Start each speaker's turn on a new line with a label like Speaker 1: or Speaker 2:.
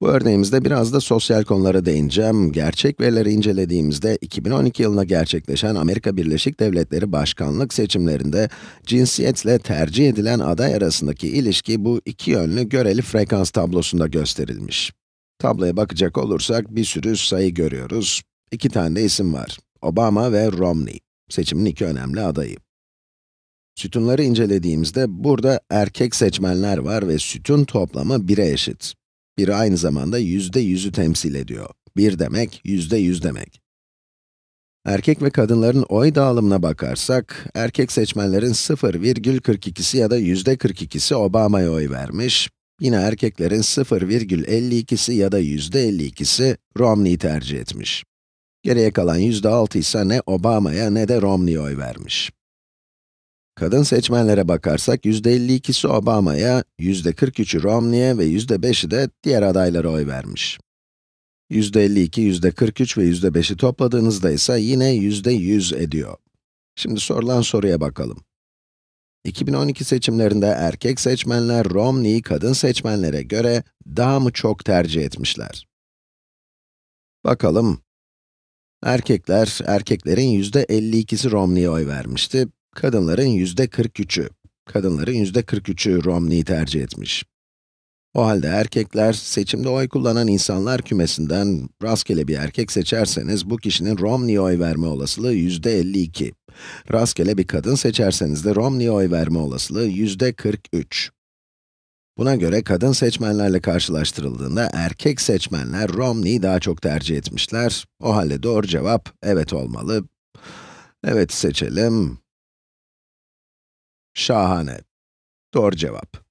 Speaker 1: Bu örneğimizde biraz da sosyal konulara değineceğim. Gerçek verileri incelediğimizde 2012 yılında gerçekleşen Amerika Birleşik Devletleri başkanlık seçimlerinde cinsiyetle tercih edilen aday arasındaki ilişki bu iki yönlü göreli frekans tablosunda gösterilmiş. Tabloya bakacak olursak bir sürü sayı görüyoruz. İki tane de isim var. Obama ve Romney. Seçimin iki önemli adayı. Sütunları incelediğimizde burada erkek seçmenler var ve sütun toplamı 1'e eşit. Biri aynı zamanda yüzde yüzü temsil ediyor. 1 demek, yüzde yüz demek. Erkek ve kadınların oy dağılımına bakarsak, erkek seçmenlerin 0,42'si ya da yüzde 42'si Obama'ya oy vermiş, yine erkeklerin 0,52'si ya da yüzde 52'si Romney'i tercih etmiş. Geriye kalan yüzde 6 ise ne Obama'ya ne de Romney'e oy vermiş. Kadın seçmenlere bakarsak %52'si Obama'ya, %43'ü Romney'e ve %5'i de diğer adaylara oy vermiş. %52, %43 ve %5'i topladığınızda ise yine %100 ediyor. Şimdi sorulan soruya bakalım. 2012 seçimlerinde erkek seçmenler Romney'i kadın seçmenlere göre daha mı çok tercih etmişler? Bakalım. Erkekler, erkeklerin %52'si Romney'e oy vermişti, Kadınların yüzde 43'ü, kadınların yüzde 43'ü Romney'i tercih etmiş. O halde erkekler, seçimde oy kullanan insanlar kümesinden rastgele bir erkek seçerseniz, bu kişinin Romney'e oy verme olasılığı yüzde 52. Rastgele bir kadın seçerseniz de Romney'e oy verme olasılığı yüzde 43. Buna göre kadın seçmenlerle karşılaştırıldığında erkek seçmenler Romney'i daha çok tercih etmişler. O halde doğru cevap evet olmalı. Evet seçelim. Şahane. Doğru cevap.